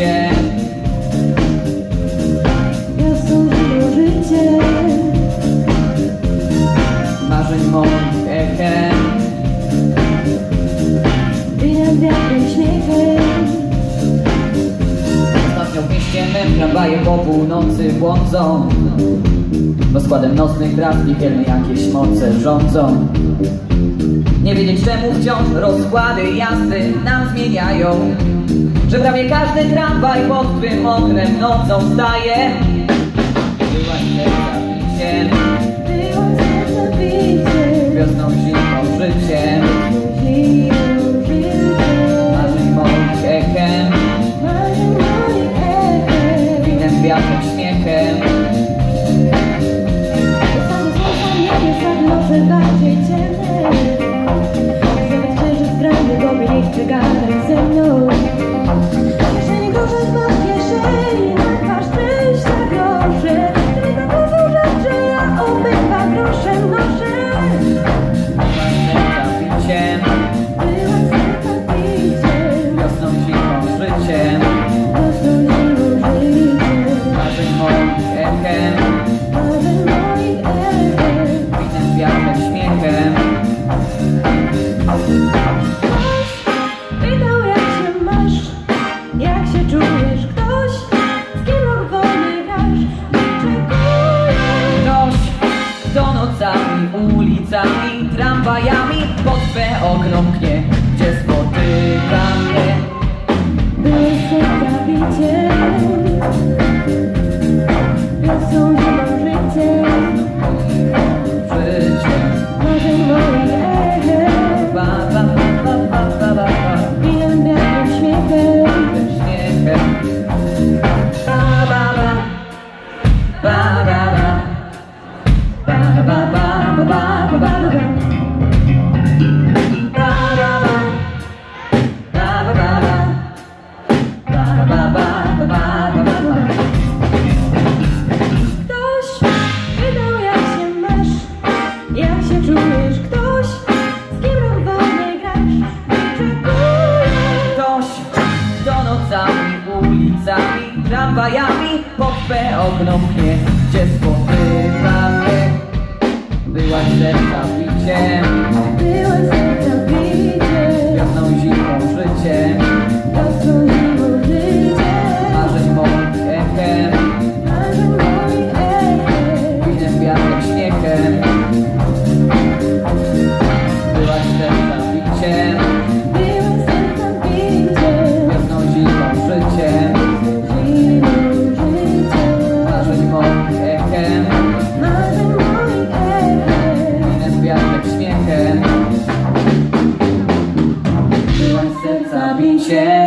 Yeah. po północy błądzą. Rozkładem nocnych brat piekielne jakieś moce rządzą. Nie wiedzieć czemu wciąż rozkłady jazdy nam zmieniają. Że prawie każdy tramwaj pod twym oknem nocą staje. waszym śmiechem. Sam złotam niebie, sam nocy bardziej ciemne. Zamiast księżyc brany, mnie nie chce ze mną. tramwajami pod twe okno pnie tramwajami Pochwę okno pchnie, gdzie spotyka Byłaś serca biciem Byłaś serca Yeah.